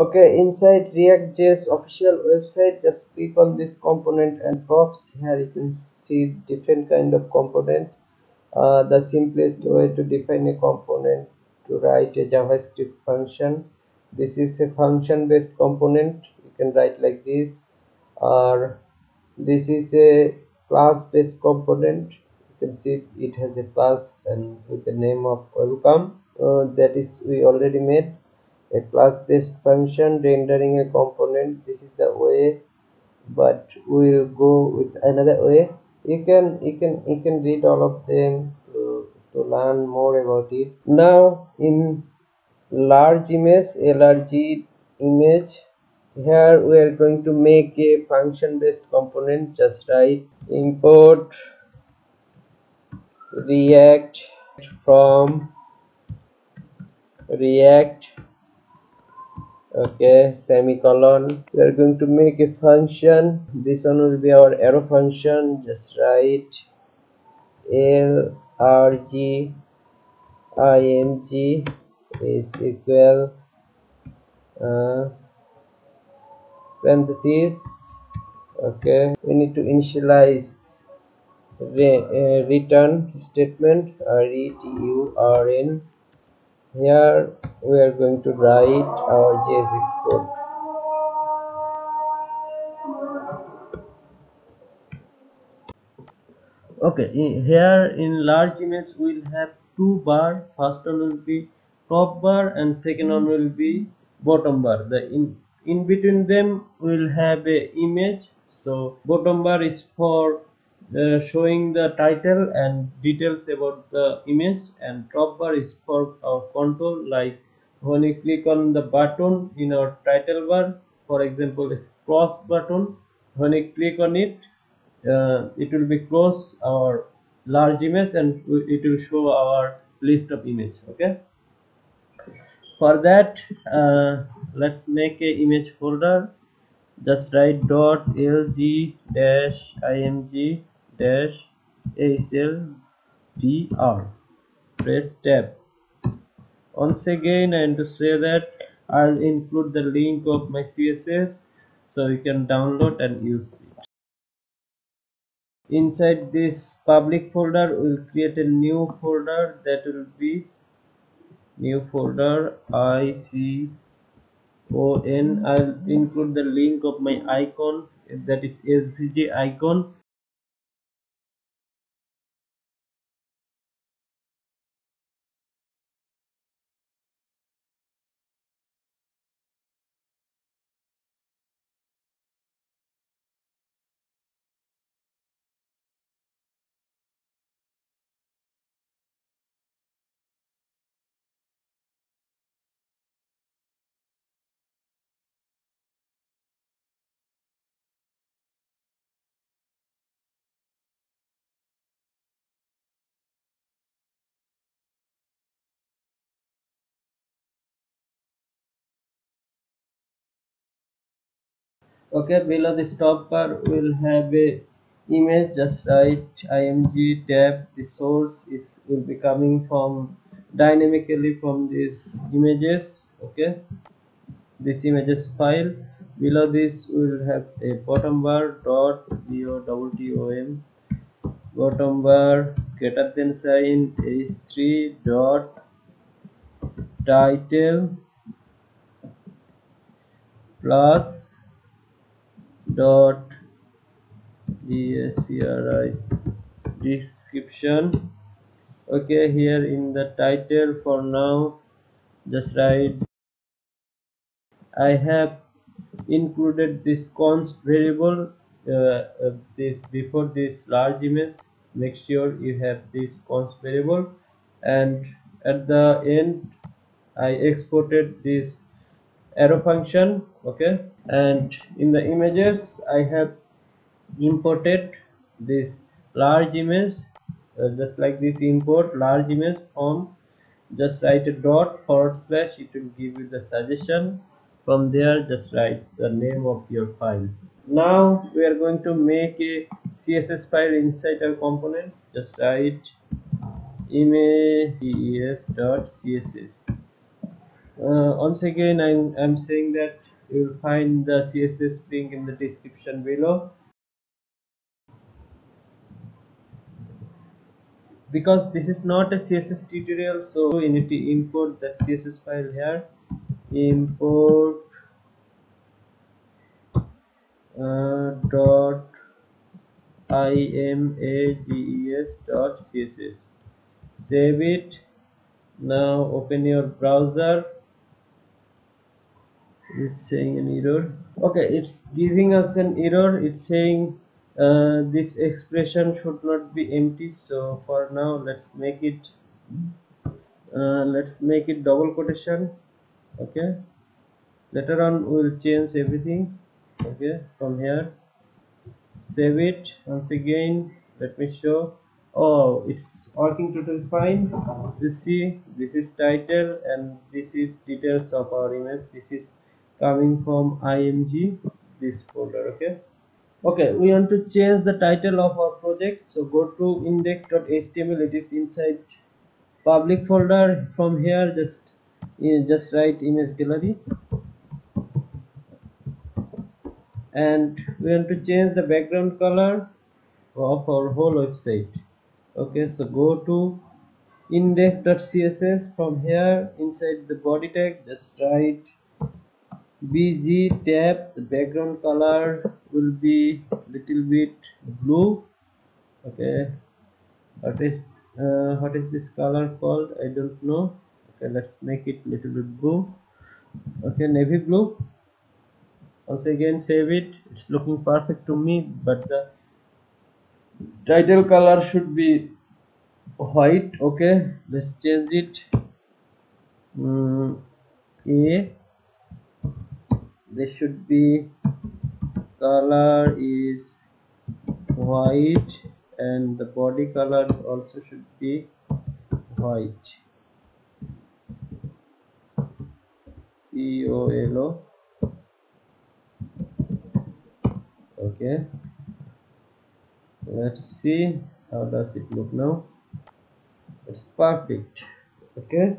okay inside react.js official website just click on this component and props here you can see different kind of components. Uh, the simplest way to define a component to write a javascript function. This is a function based component. You can write like this. Or this is a class based component. You can see it has a class and with the name of welcome. Uh, that is we already made a class based function rendering a component this is the way but we'll go with another way you can you can you can read all of them to, to learn more about it. Now in large image lrg image here we are going to make a function based component. Just write import react from react okay semicolon. We are going to make a function. This one will be our arrow function. Just write l r g i n g is equal uh, parentheses. Okay we need to initialize re, uh, return statement. R e t u r n here we are going to write our JSX code. Okay here in large image we'll have two bar. First one will be top bar and second one will be bottom bar. The in in between them we'll have a image. So bottom bar is for uh, showing the title and details about the image and top bar is for our control like when you click on the button in our title bar for example this cross button when you click on it uh, it will be closed our large image and it will show our list of image okay? For that uh, let's make a image folder. Just write dot lg dash img dash HLDR. Press tab. Once again, and to say that I'll include the link of my CSS so you can download and use it. Inside this public folder, we'll create a new folder that will be new folder icon. I'll include the link of my icon that is SVG icon okay below this top bar we'll have a image. Just write img tab the source is will be coming from dynamically from these images. Okay. This images file. Below this we'll have a bottom bar dot bottom bottom bar greater than sign h3 dot title plus dot dscri description. Okay here in the title for now just write i have included this const variable uh, uh, this before this large image. Make sure you have this const variable. And at the end i exported this arrow function okay? And in the images i have imported this large image uh, just like this import large image from just write a dot forward slash it will give you the suggestion. From there just write the name of your file. Now we are going to make a css file inside our components. Just write image.css uh, once again I'm, saying that you'll find the css link in the description below. Because this is not a css tutorial so you need to import the css file here. Import uh, dot images dot css save it. Now open your browser it's saying an error. Okay it's giving us an error. It's saying uh, this expression should not be empty. So for now let's make it uh, let's make it double quotation. Okay. Later on we'll change everything. Okay from here. Save it. Once again let me show. Oh it's working totally fine. You see this is title and this is details of our image. This is coming from img this folder okay? Okay we want to change the title of our project. So go to index.html it is inside public folder. From here just just write image gallery. And we want to change the background color of our whole website. Okay so go to index.css from here inside the body tag just write bg tab the background color will be little bit blue. Okay. What is uh, what is this color called i don't know. Okay let's make it little bit blue. Okay navy blue. Once again save it. It's looking perfect to me but the title color should be white. Okay let's change it. Mm, a there should be color is white and the body color also should be white. C O L O. Okay. Let's see how does it look now? It's perfect. Okay